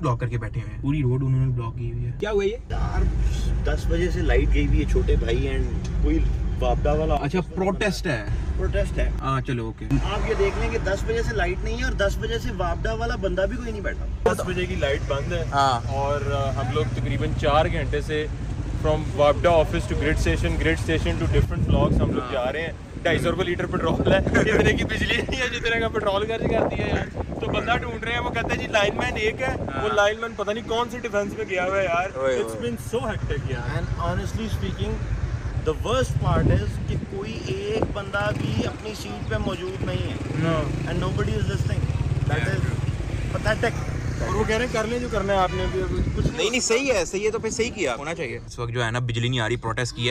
Block करके बैठे हुए हैं। पूरी रोड उन्होंने ब्लॉक की हुई है। क्या हुआ ये? यार दस बजे से लाइट गई हुई है छोटे भाई एंड कोई वापदा वाला अच्छा प्रोटेस्ट है। प्रोटेस्ट है। हाँ चलो ओके आप ये देख लें दस 10 बजे से लाइट नहीं है और 10 बजे से वापदा वाला बंदा भी कोई नहीं बैठा। दस बजे की लाइट बंद है हाँ। और हम लोग तकरीबन चार घंटे से from वापडा office to grid station grid station to different blocks हम लोग जा रहे हैं। ढाई सौ रुपये लीटर पेट्रोल है। इतने की बिजली नहीं है जितने का पेट्रोल खर्च करती है यार। तो बंदा ढूंढ रहे हैं वो कहते हैं जी लाइनमैन एक है। वो लाइनमैन पता नहीं कौन सी डिफेंस में गया हुआ है यार। इट्स। बीन सो हेक्टिक यार। And honestly speaking the worst part is कि कोई एक बंदा भी अपनी सीट पे मौजूद नहीं है। And nobody is listening that is pathetic और वो कह रहे हैं, कर लें जो करना है आपने कुछ नहीं नहीं, सही है सही है तो फिर सही किया, होना चाहिए। इस वक्त जो है ना, बिजली नहीं आ रही प्रोटेस्ट किया